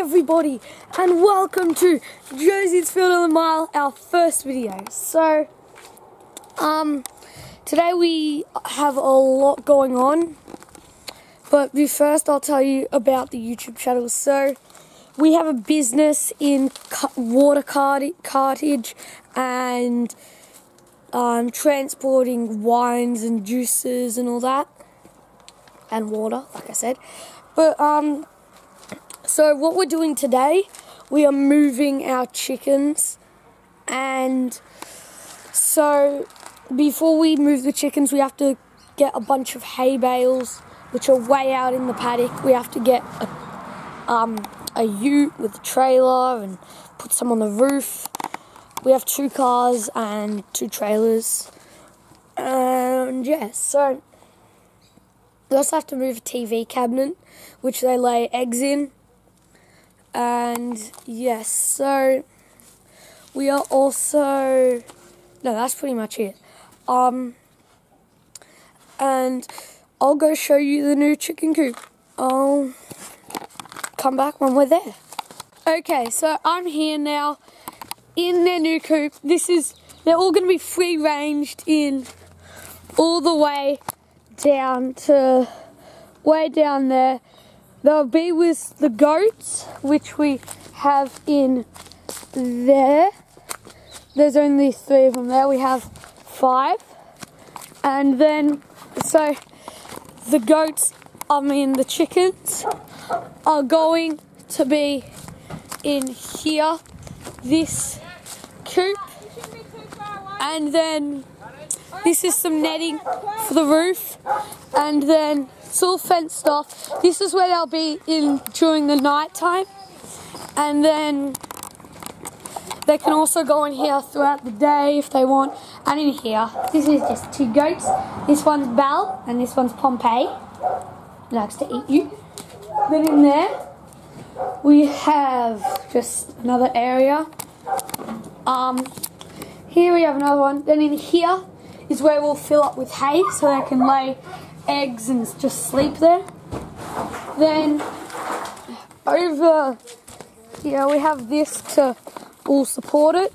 everybody, and welcome to Jersey's Field on the Mile, our first video. So, um, today we have a lot going on, but first I'll tell you about the YouTube channel. So, we have a business in water cartage and um, transporting wines and juices and all that, and water, like I said. But um, so what we're doing today, we are moving our chickens and so before we move the chickens we have to get a bunch of hay bales which are way out in the paddock. We have to get a, um, a ute with a trailer and put some on the roof. We have two cars and two trailers. And yes, yeah, so we also have to move a TV cabinet, which they lay eggs in and yes, so we are also no, that's pretty much it. Um, and I'll go show you the new chicken coop. I'll come back when we're there. Okay, so I'm here now in their new coop. This is they're all going to be free ranged in all the way down to way down there They'll be with the goats, which we have in there. There's only three of them there. We have five. And then, so the goats, I mean the chickens, are going to be in here, this coop. And then this is some netting for the roof. And then it's all fenced off. This is where they'll be in during the night time. And then they can also go in here throughout the day if they want. And in here, this is just two goats. This one's Belle and this one's Pompey. Likes to eat you. Then in there, we have just another area. Um, here we have another one. Then in here is where we'll fill up with hay so they can lay eggs and just sleep there. Then over here we have this to all support it,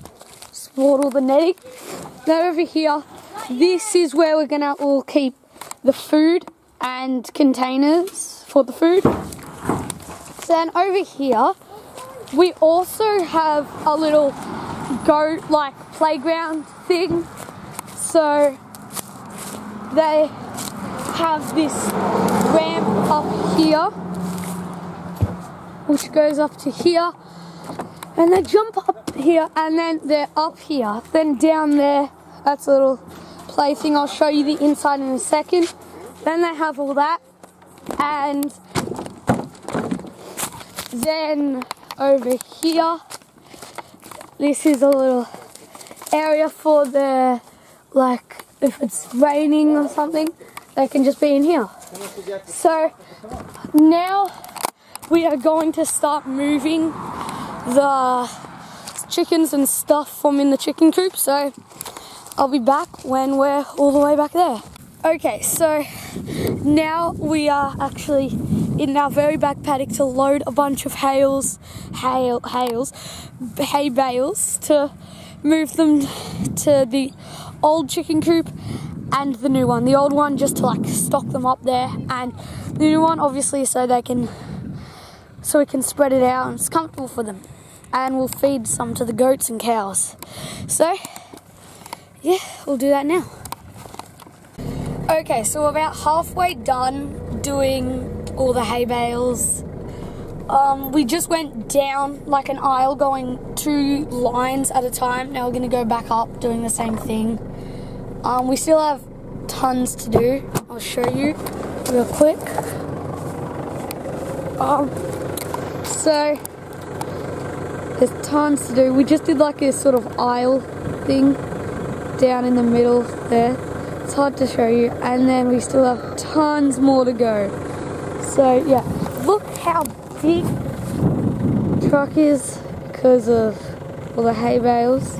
support all the netting. Then over here, this is where we're gonna all keep the food and containers for the food. Then over here, we also have a little goat like playground thing. So they have this ramp up here, which goes up to here, and they jump up here, and then they're up here. Then down there, that's a little play thing. I'll show you the inside in a second. Then they have all that, and then over here, this is a little area for the like if it's raining or something they can just be in here. So now we are going to start moving the chickens and stuff from in the chicken coop. So I'll be back when we're all the way back there. Okay, so now we are actually in our very back paddock to load a bunch of hails, hail, hails, hay bales to move them to the old chicken coop and the new one. The old one just to like stock them up there, and the new one obviously so they can so we can spread it out and it's comfortable for them. And we'll feed some to the goats and cows. So yeah, we'll do that now. Okay, so we're about halfway done doing all the hay bales. Um, we just went down like an aisle going two lines at a time. Now we're gonna go back up doing the same thing. Um, we still have tons to do. I'll show you real quick. Um, so there's tons to do. We just did like a sort of aisle thing down in the middle there. It's hard to show you. And then we still have tons more to go. So yeah, look how big truck is because of all the hay bales.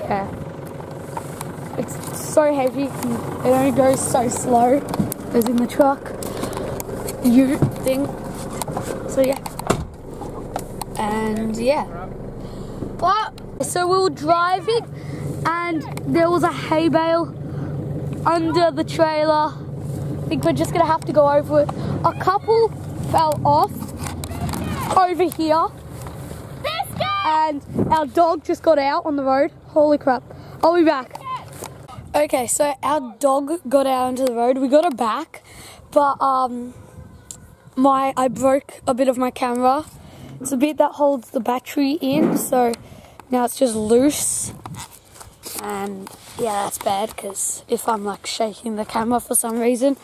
Yeah it's so heavy, it only goes so slow, as in the truck, you thing. So yeah, and yeah. But so we were driving, and there was a hay bale under the trailer. I think we're just gonna have to go over it. A couple fell off over here, and our dog just got out on the road. Holy crap! I'll be back. Okay, so our dog got out onto the road. We got her back, but um, my I broke a bit of my camera. It's a bit that holds the battery in, so now it's just loose. And yeah, that's bad because if I'm like shaking the camera for some reason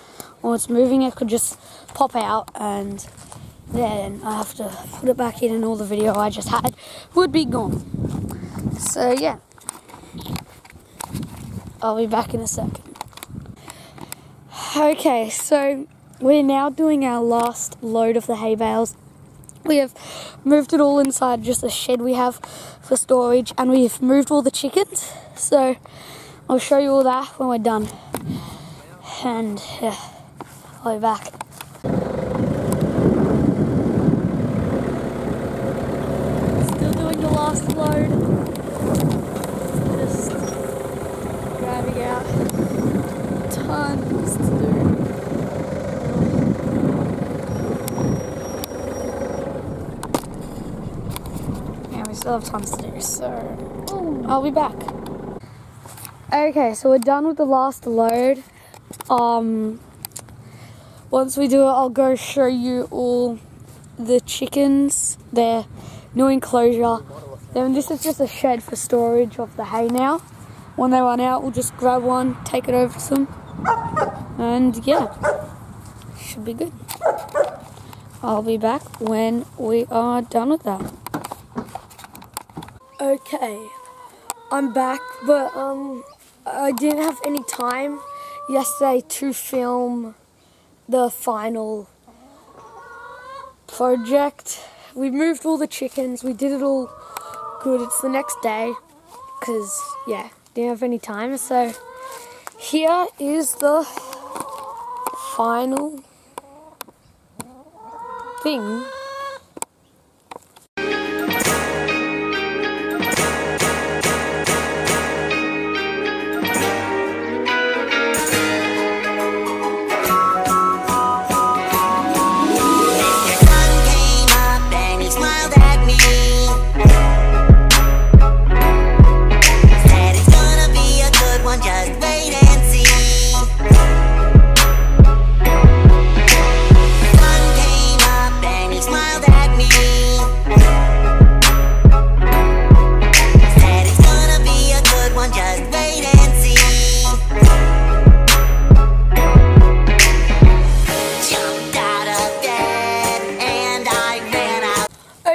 or it's moving, it could just pop out and then I have to put it back in and all the video I just had would be gone. So yeah. I'll be back in a second. Okay, so we're now doing our last load of the hay bales. We have moved it all inside just a shed we have for storage and we've moved all the chickens. So I'll show you all that when we're done. And yeah, I'll be back. Still doing the last load. Just grabbing out tons to do. Yeah, we still have tons to do, so I'll be back. Okay, so we're done with the last load. Um, once we do it, I'll go show you all the chickens, their new enclosure. Then this is just a shed for storage of the hay now. When they run out, we'll just grab one, take it over to them, and yeah, should be good. I'll be back when we are done with that. Okay, I'm back, but um, I didn't have any time yesterday to film the final project. We moved all the chickens, we did it all good. It's the next day, because, yeah, didn't have any time. So, here is the final thing.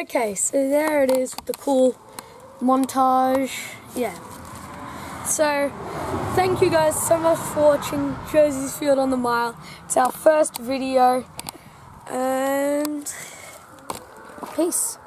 Okay, so there it is with the cool montage. Yeah. So, thank you guys so much for watching Jersey's Field on the Mile. It's our first video, and peace.